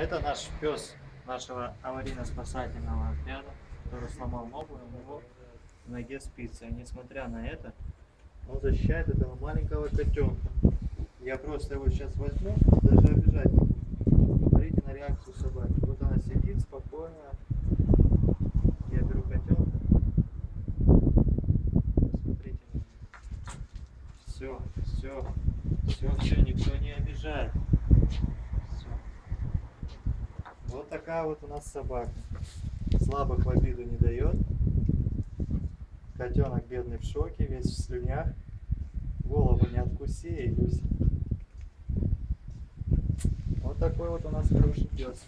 Это наш пес нашего аварийно-спасательного отряда, который сломал ногу, и у него в ноге спицы. И несмотря на это, он защищает этого маленького котенка. Я просто его сейчас возьму, даже обижать не буду. Смотрите на реакцию собаки. Вот она сидит спокойно. Я беру котенка. Него. Все, все, все, все, никто не обижает. Вот такая вот у нас собака. Слабых в обиду не дает. Котенок бедный в шоке, весь в слюнях. Голову не откуси, и. Вот такой вот у нас хороший пес.